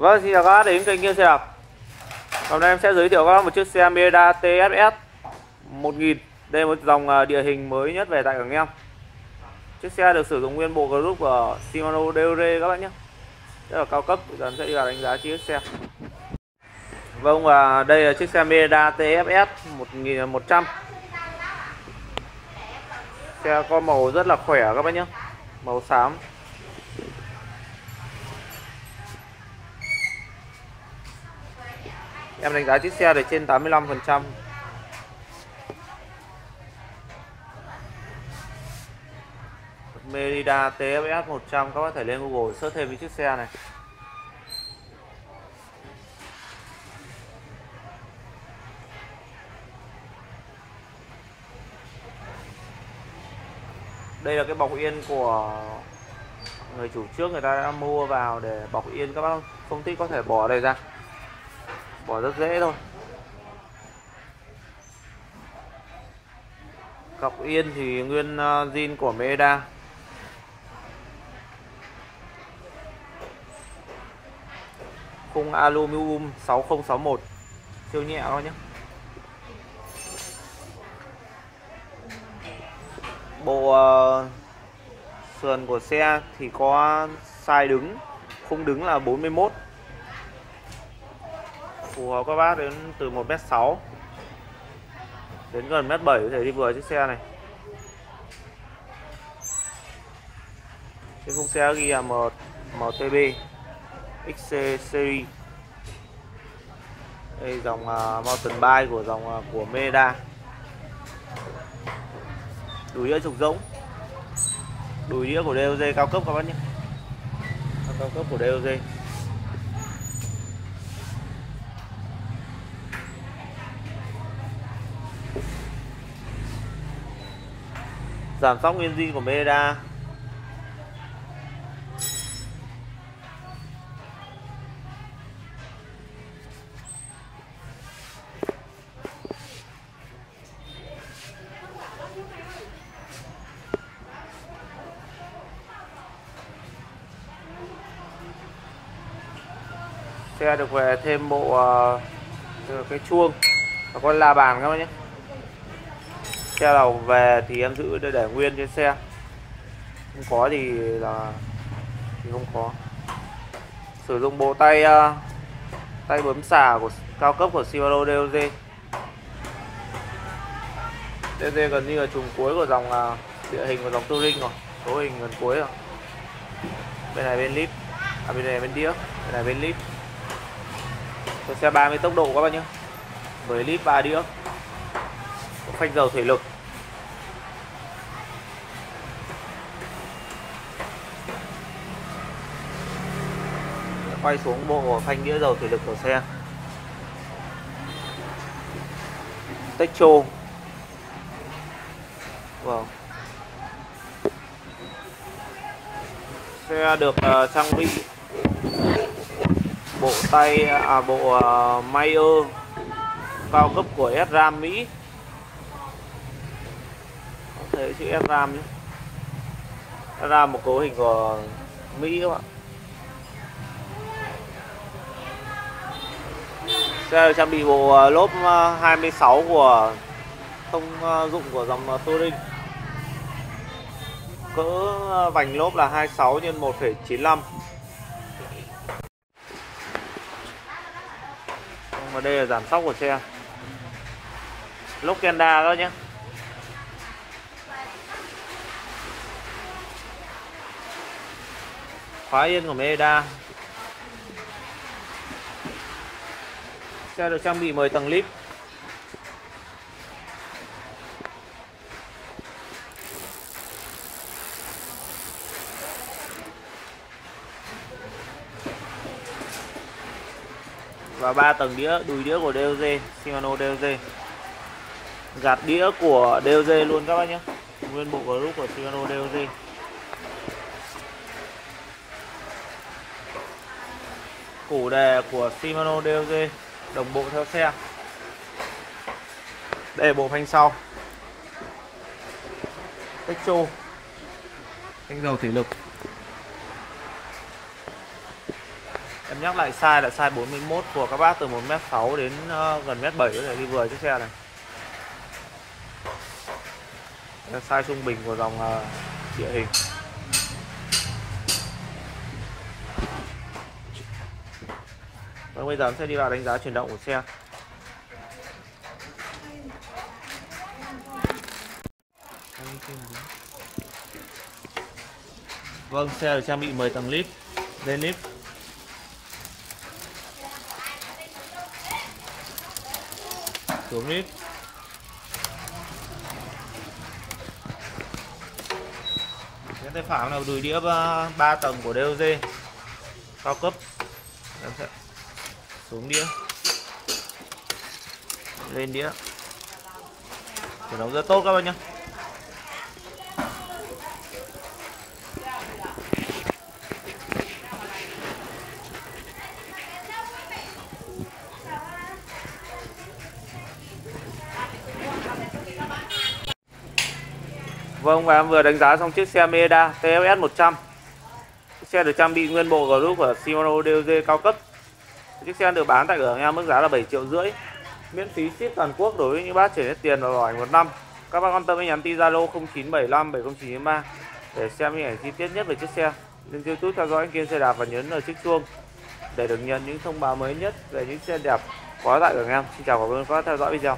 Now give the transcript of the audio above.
Vâng, xin chào các bác đến kênh Kiên xe đạp. Hôm nay em sẽ giới thiệu các bác một chiếc xe Merida TSS 1000 Đây là một dòng à, địa hình mới nhất về tại Quảng Em Chiếc xe được sử dụng nguyên bộ group của Shimano DOR các bác nhé. Rất là cao cấp, giờ sẽ đi vào đánh giá chiếc xe. Vâng và đây là chiếc xe Merida TSS 1100 Xe có màu rất là khỏe các bác nhé. Màu xám. Em đánh giá chiếc xe này trên 85% Merida TFS 100 các bác thể lên Google search thêm với chiếc xe này. Đây là cái bọc yên của người chủ trước, người ta đã mua vào để bọc yên. Các bác không thích có thể bỏ đây ra bỏ rất dễ thôi. Cọc yên thì nguyên ờ, uh, zin của Meda khung aluminum 6061 siêu nhẹ thôi nhé bộ uh, sườn của xe thì có size đứng. Khung đứng là 41 phù hợp các bác đến từ 1m6 đến gần 1m7 có thể đi vừa chiếc xe này. Trên khung xe ghi là M MTB XC series. Đây dòng uh, mountain bike của dòng uh, của Meda. Đùi đĩa trục rỗng. Đùi đĩa của DOJ cao cấp các bác nhé. Cao cấp của DOJ giảm sóc nguyên zin của Meda xe được về thêm bộ uh, cái chuông. Và con la bàn các bác nhé xe nào về thì em giữ để, để nguyên trên xe. Không có thì là thì không có. Sử dụng bộ tay uh, tay bấm xả của cao cấp của Shimano DOG DOG gần như là trùng cuối của dòng uh, địa hình của dòng touring rồi. Số hình gần cuối rồi. Bên này bên lip à bên này bên đĩa bên này bên lip cho xe 30 tốc độ các bạn nhé với lip 3 đĩa phanh dầu thủy lực. Quay xuống bộ phanh đĩa dầu thủy lực của xe. Techo Vâng. Xe được uh, trang bị bộ tay à bộ uh, Mayer cao cấp của SRAM Mỹ đấy chữ SRAM nhé SRAM một cấu hình của Mỹ các bạn. Xe được trang bị bộ ờ, lốp ờ, 26 của thông ờ, dụng của dòng Touring Cỡ vành lốp là 26 x 1,95 Và đây là giảm sóc của xe. Lốp Kenda đó nhé Khóa yên của Meda Xe được trang bị 10 tầng lip và ba tầng đĩa, đùi đĩa của DOG Shimano DOG gạt đĩa của DOG luôn các bác nhé. Nguyên bộ group của Shimano DOG củ đề của Shimano DOG đồng bộ theo xe đây là bộ phanh sau Techo phanh dầu thủy lực Em nhắc lại size là size 41 của các bác từ 1m6 đến uh, gần 1m7 có thể đi vừa chiếc xe này. Size trung bình của dòng uh, địa hình. Vâng, bây giờ em sẽ đi vào đánh giá chuyển động của xe. Vâng, xe được trang bị 10 tầng lip, lên lip xuống lip. cái tay phải là đùi đĩa 3 tầng của DOG cao cấp em sẽ xuống đĩa. Lên đĩa. Chuyển nấu rất tốt các bạn nhé Vâng và em vừa đánh giá xong chiếc xe Meda TFS 100 Chiếc xe được trang bị nguyên bộ group của Shimano DOG cao cấp. Chiếc xe được bán tại cửa hàng em mức giá là 7 triệu rưỡi. Miễn phí ship toàn quốc đối với những bác chuyển hết tiền và bảo hành một năm. Các bác quan tâm hãy nhắn tin Zalo 0975 70993 để xem hình ảnh chi tiết nhất về chiếc xe. Lên youtube theo dõi anh Kiên xe đạp và nhấn vào chiếc chuông để được nhận những thông báo mới nhất về những xe đẹp có tại cửa hàng em. Xin chào và cảm ơn các bác theo dõi video.